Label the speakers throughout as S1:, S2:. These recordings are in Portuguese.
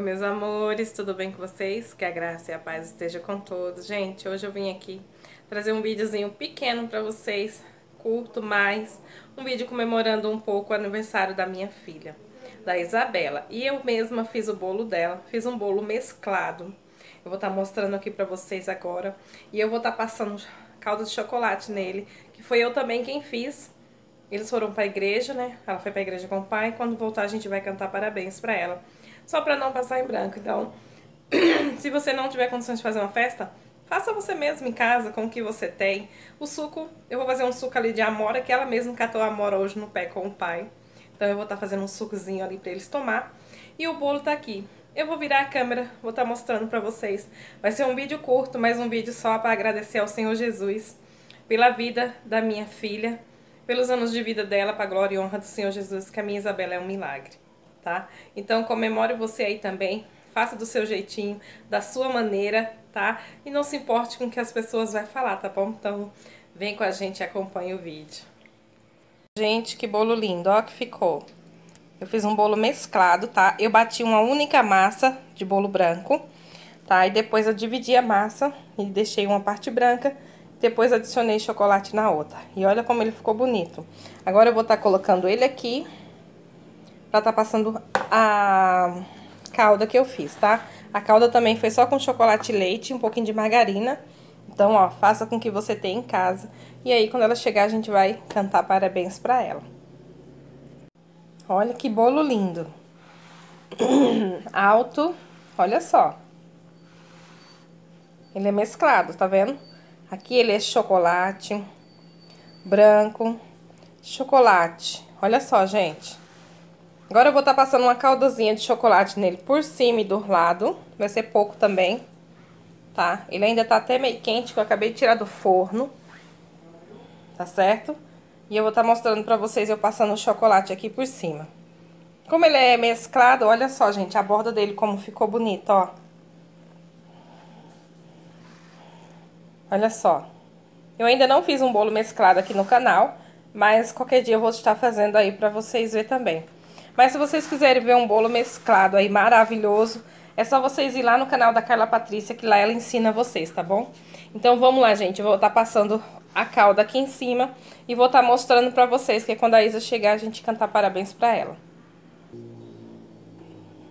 S1: Oi, meus amores, tudo bem com vocês? Que a graça e a paz esteja com todos. Gente, hoje eu vim aqui trazer um videozinho pequeno pra vocês, curto, mas um vídeo comemorando um pouco o aniversário da minha filha, da Isabela. E eu mesma fiz o bolo dela, fiz um bolo mesclado. Eu vou estar tá mostrando aqui pra vocês agora. E eu vou estar tá passando calda de chocolate nele, que foi eu também quem fiz. Eles foram pra igreja, né? Ela foi pra igreja com o pai. Quando voltar, a gente vai cantar parabéns pra ela só para não passar em branco. Então, se você não tiver condições de fazer uma festa, faça você mesmo em casa com o que você tem. O suco, eu vou fazer um suco ali de amora, que ela mesma catou a amora hoje no pé com o pai. Então eu vou estar tá fazendo um sucozinho ali para eles tomar. E o bolo tá aqui. Eu vou virar a câmera, vou estar tá mostrando para vocês. Vai ser um vídeo curto, mas um vídeo só para agradecer ao Senhor Jesus pela vida da minha filha, pelos anos de vida dela, para glória e honra do Senhor Jesus, que a minha Isabela é um milagre tá? Então comemore você aí também, faça do seu jeitinho, da sua maneira, tá? E não se importe com o que as pessoas vão falar, tá bom? Então vem com a gente e acompanha o vídeo. Gente, que bolo lindo, ó que ficou. Eu fiz um bolo mesclado, tá? Eu bati uma única massa de bolo branco, tá? E depois eu dividi a massa e deixei uma parte branca depois adicionei chocolate na outra. E olha como ele ficou bonito. Agora eu vou estar tá colocando ele aqui pra tá passando a calda que eu fiz, tá? A calda também foi só com chocolate e leite, um pouquinho de margarina. Então, ó, faça com que você tenha em casa. E aí, quando ela chegar, a gente vai cantar parabéns pra ela. Olha que bolo lindo. Alto, olha só. Ele é mesclado, tá vendo? Aqui ele é chocolate, branco, chocolate. Olha só, gente. Agora eu vou estar tá passando uma caldazinha de chocolate nele por cima e do lado. Vai ser pouco também, tá? Ele ainda tá até meio quente, que eu acabei de tirar do forno. Tá certo? E eu vou estar tá mostrando pra vocês eu passando o chocolate aqui por cima. Como ele é mesclado, olha só, gente, a borda dele como ficou bonita, ó. Olha só. Eu ainda não fiz um bolo mesclado aqui no canal, mas qualquer dia eu vou estar fazendo aí pra vocês verem também. Mas se vocês quiserem ver um bolo mesclado aí maravilhoso, é só vocês ir lá no canal da Carla Patrícia, que lá ela ensina vocês, tá bom? Então vamos lá, gente. Eu vou estar tá passando a calda aqui em cima e vou estar tá mostrando pra vocês, que quando a Isa chegar, a gente cantar parabéns pra ela.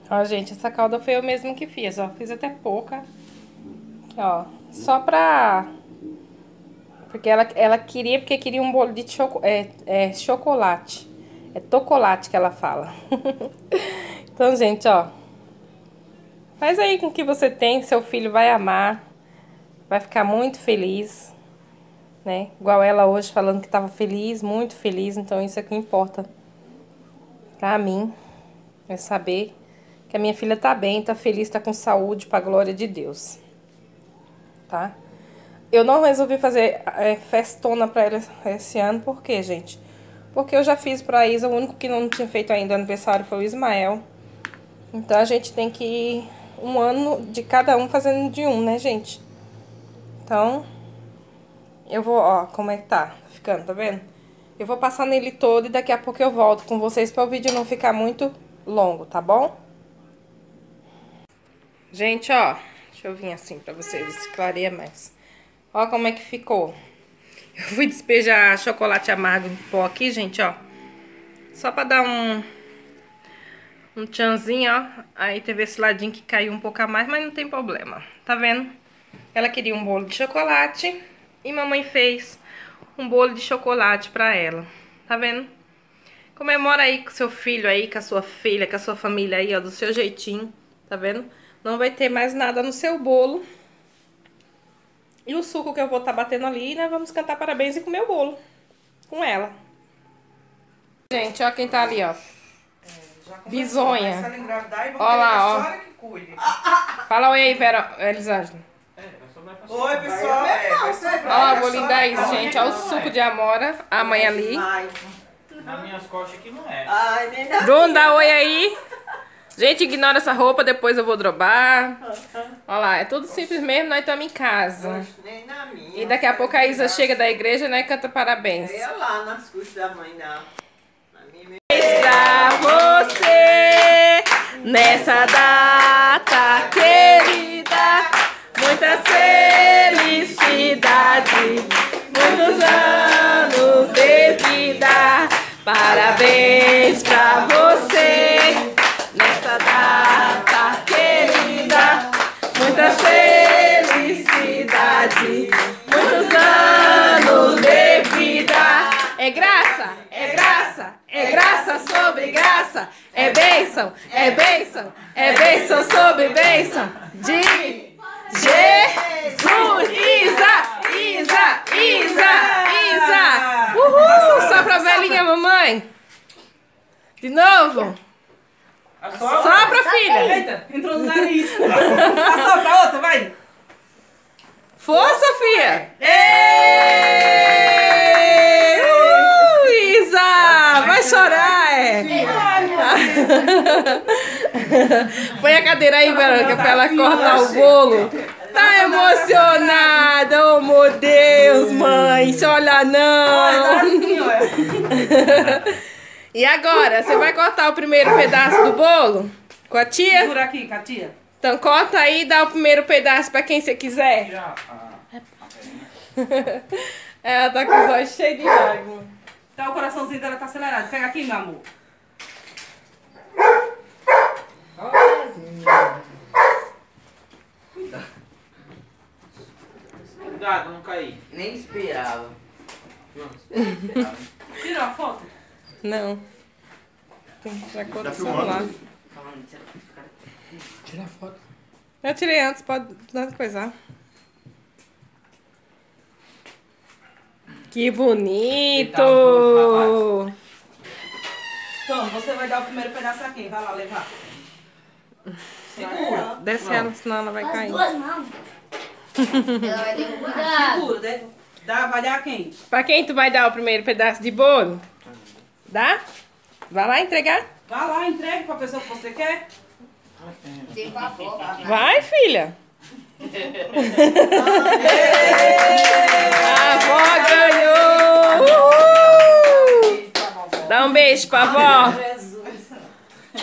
S1: Ó, gente, essa calda foi eu mesmo que fiz, ó. Fiz até pouca. Ó. Só pra... Porque ela, ela queria, porque queria um bolo de choco, é, é, chocolate. É tocolate que ela fala. então, gente, ó. Faz aí com o que você tem, seu filho vai amar. Vai ficar muito feliz, né? Igual ela hoje falando que estava feliz, muito feliz. Então, isso é que importa pra mim. É saber que a minha filha tá bem, tá feliz, tá com saúde, pra glória de Deus. Tá? Eu não resolvi fazer é, festona pra ela esse ano, porque, gente... Porque eu já fiz pra Isa, o único que não tinha feito ainda aniversário foi o Ismael. Então a gente tem que ir um ano de cada um fazendo de um, né, gente? Então, eu vou, ó, como é que tá ficando, tá vendo? Eu vou passar nele todo e daqui a pouco eu volto com vocês para o vídeo não ficar muito longo, tá bom? Gente, ó, deixa eu vir assim pra vocês, clareia mais. Ó como é que ficou. Eu fui despejar chocolate amargo em pó aqui, gente, ó. Só pra dar um... Um tchanzinho, ó. Aí teve esse ladinho que caiu um pouco a mais, mas não tem problema. Tá vendo? Ela queria um bolo de chocolate e mamãe fez um bolo de chocolate pra ela. Tá vendo? Comemora aí com seu filho aí, com a sua filha, com a sua família aí, ó, do seu jeitinho. Tá vendo? Não vai ter mais nada no seu bolo. E o suco que eu vou estar tá batendo ali, né? Vamos cantar parabéns e comer o bolo com ela. Gente, ó quem tá ali, ó. É, Bisonha. Ó lá, ó. Fala oi aí, Vera, Elisângela.
S2: Oi, pessoal. É,
S1: Olha lá o bolinho da Isa, gente. Olha o suco de amora. A mãe ali.
S2: Nas minhas costas aqui não é.
S1: Bruno, dá oi aí. Gente, ignora essa roupa, depois eu vou drobar. Olha lá, é tudo simples mesmo, nós estamos em casa. E daqui a pouco a Isa chega da igreja, né, e canta parabéns.
S2: É lá nas custas da mãe, não.
S1: Pra você, Nessa data querida, muita felicidade, muitos anos de vida. Parabéns pra você nessa data querida, muita felicidade, muitos anos de vida. É graça, é graça, é graça sobre graça, é bênção, é bênção, é bênção sobre bênção de Jesus. Isa, Isa, Isa, Isa. Uhul, só pra mamãe. De novo. Só pra filha.
S3: Eita, entrou no nariz. Pra outra, vai.
S1: Força, filha. Uh, Isa, vai chorar, é. Põe a cadeira aí, Verônica, pra ela cortar o bolo. Tá emocionada, oh meu Deus, mãe. Se olha não.
S3: Assim, olha.
S1: E agora, você vai cortar o primeiro pedaço do bolo? Com a tia?
S3: Segura aqui, Katia.
S1: Então corta aí e dá o primeiro pedaço pra quem você quiser.
S2: Já,
S1: Ela tá com os olhos cheios de lágrimas.
S3: Tá, o coraçãozinho dela tá acelerado. Pega aqui, meu amor.
S2: Cuidado, pra não cair.
S4: Nem esperava.
S3: Tirou a foto?
S1: Não. Tem que tirar
S5: Tá
S1: celular.
S5: Tira a foto.
S1: Eu tirei antes, pode dar coisar. Que bonito!
S3: Então, você vai dar o primeiro pedaço a quem? Vai lá levar. Segura.
S1: Desce ela, senão ela vai
S6: As
S1: cair.
S6: duas mãos. Ela vai derrubar.
S3: Segura. Dá, dá, vai dar quem?
S1: Pra quem tu vai dar o primeiro pedaço de bolo? Dá? Vai lá entregar?
S3: Vai lá, entregue pra pessoa que você quer.
S1: Vai, filha! A avó ganhou! Uhul! Dá um beijo pra avó.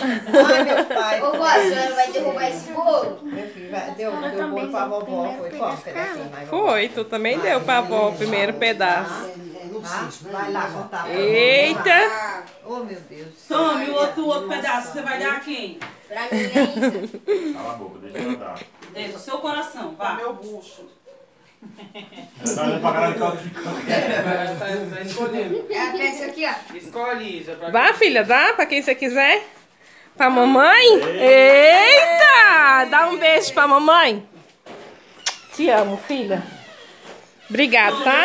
S7: Ai, meu pai.
S6: Ô, vó, a senhora vai derrubar esse bolo?
S7: Meu filho, vai, deu, deu bolo pra vovó, foi qual um pedacinho mais
S1: Foi, tu também deu pra avó o primeiro pedaço.
S7: Ah, vai lá contar pra
S1: Eita!
S7: vovó. Oh, meu Deus.
S3: Tome o outro, o outro pedaço. Você vai dar a quem?
S6: Pra mim, é
S5: Cala a boca, deixa ela dar.
S3: Dentro do seu coração. Vá.
S7: Meu bucho.
S5: Ela tá pra cara de cana.
S2: Tá, tá escolhendo.
S6: Ela pega isso aqui, ó.
S2: Escolhe, Isa. Pra
S1: Vá, filha, dá pra quem você quiser. Pra mamãe? Eita! Dá um beijo pra mamãe. Te amo, filha. Obrigado, tá?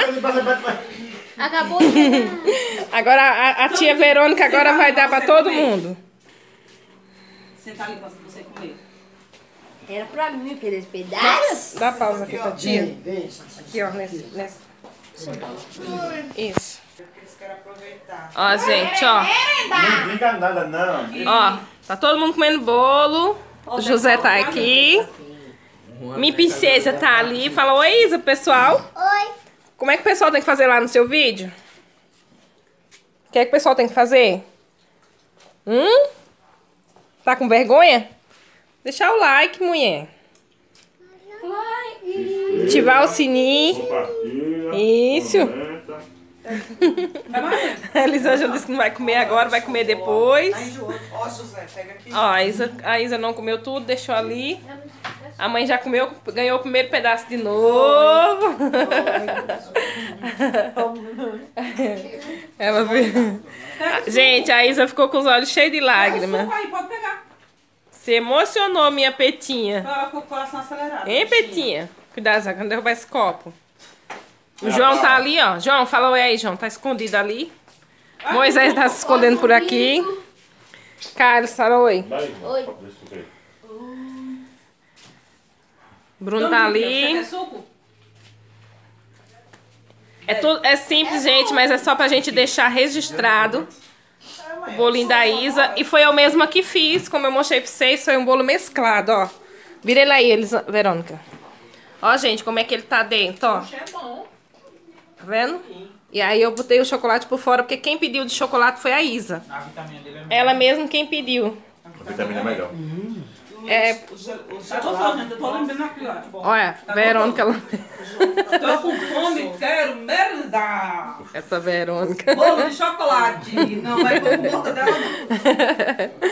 S6: Acabou.
S1: Agora a, a tia Verônica agora vai dar pra todo mundo.
S3: Senta ali pra você comer.
S6: Era pra mim querer esse pedaço.
S1: Dá pausa aqui pra tia. Aqui, ó, nesse, nesse. Isso. Ó, gente, ó.
S5: Não brinca nada, não.
S1: Ó, tá todo mundo comendo bolo. O José tá aqui. Minha princesa tá ali. Fala oi, Isa, pessoal.
S6: Oi.
S1: Como é que o pessoal tem que fazer lá no seu vídeo? O que é que o pessoal tem que fazer? Hum? Tá com vergonha? Deixar o like, mulher. Ativar o sininho. Isso.
S3: Vai mais.
S1: A Elisângela disse que não vai comer agora, vai comer depois.
S7: Ó, José, pega aqui.
S1: Ó, a Isa, a Isa não comeu tudo, deixou ali. A mãe já comeu, ganhou o primeiro pedaço de novo. Ela viu. Gente, a Isa ficou com os olhos cheios de lágrimas.
S3: pode pegar.
S1: Se emocionou, minha petinha.
S3: Ela ficou com o coração acelerado.
S1: Hein, petinha? Cuidado, Zé, quando derrubar esse copo. O João tá ali, ó. João, fala oi aí, João. Tá escondido ali. Moisés tá se escondendo por aqui. Carlos, fala oi.
S6: Oi.
S1: Bruno tá ali. É, tudo, é simples, gente, mas é só pra gente deixar registrado o bolinho da Isa. E foi eu mesma que fiz, como eu mostrei pra vocês, foi um bolo mesclado, ó. Vira ele aí, eles, Verônica. Ó, gente, como é que ele tá dentro, ó. Tá vendo? E aí eu botei o chocolate por fora, porque quem pediu de chocolate foi a Isa.
S2: A vitamina dele é
S1: Ela mesmo quem pediu.
S5: A vitamina é melhor.
S1: É,
S3: Tá lembrando aqui, ó.
S1: olha, Verônica, ela-
S3: Tô com fome, quero merda.
S1: essa Verônica.
S3: Bolo de chocolate. Não vai com boca dela, não.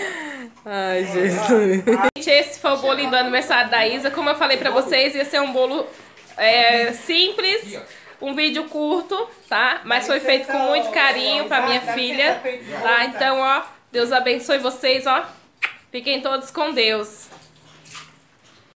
S1: Ai, Jesus. Gente, esse foi o bolinho do aniversário da Isa. Como eu falei pra vocês, ia ser um bolo é, simples, um vídeo curto, tá? Mas foi feito com muito carinho pra minha filha, tá? Então, ó, Deus abençoe vocês, ó. Fiquem todos com Deus.